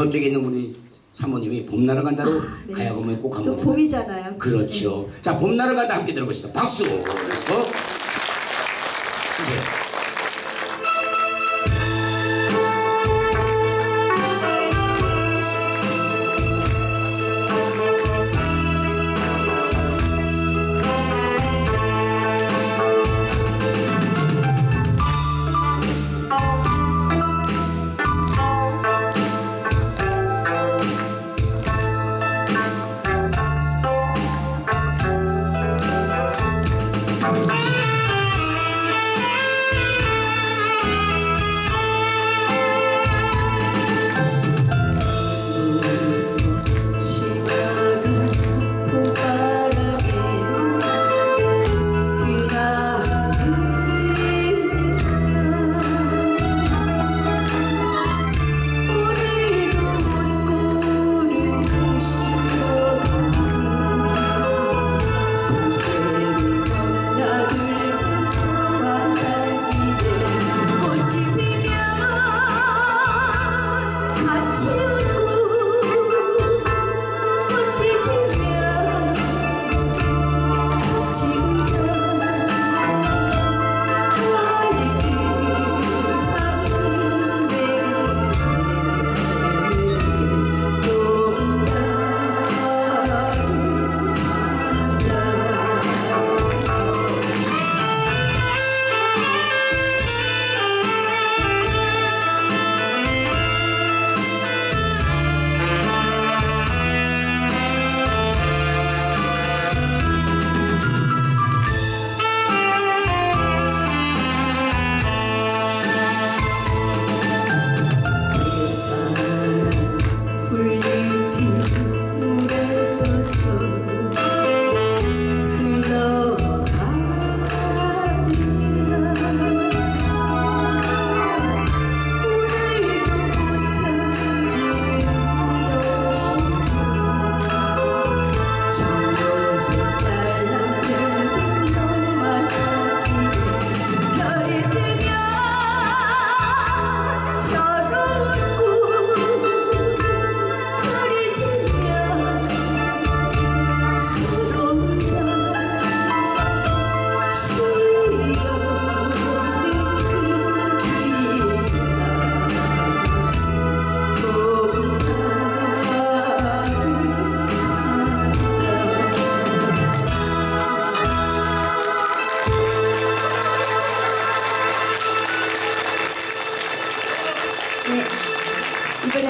저쪽에 있는 우리 사모님이 봄나라 간다로 아, 네. 가야금을 꼭또 한번 봄이잖아요. 그렇죠. 자, 봄나라 간다 함께 들어보시다. 박수. 그래서 주세요.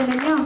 노래는요.